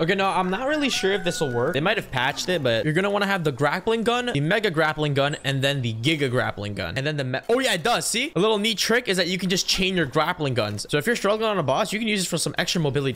Okay, no, I'm not really sure if this will work. They might have patched it, but you're gonna want to have the grappling gun, the mega grappling gun, and then the giga grappling gun. And then the oh yeah, it does. See, a little neat trick is that you can just chain your grappling guns. So if you're struggling on a boss, you can use it for some extra mobility.